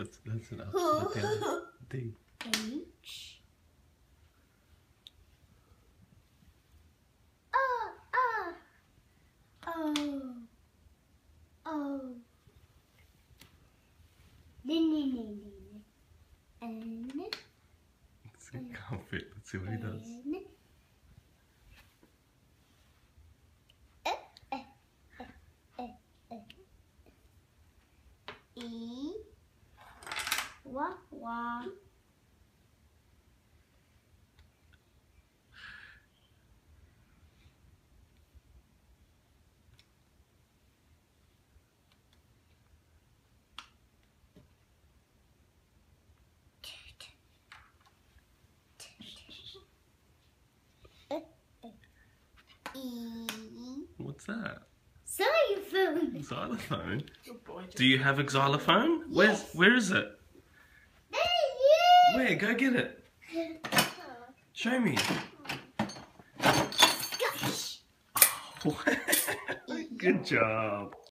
That's that's an upside down D. H. Oh, oh, oh, oh. Nin, nin, nin, nin. N, Let's see, can't. Let's see what he does. N. E. Wah, wah. E. What's that? Xylophone. Xylophone. Good boy. Do you have a xylophone? Where's where is it? Where? Go get it. Show me. Gosh. Good job.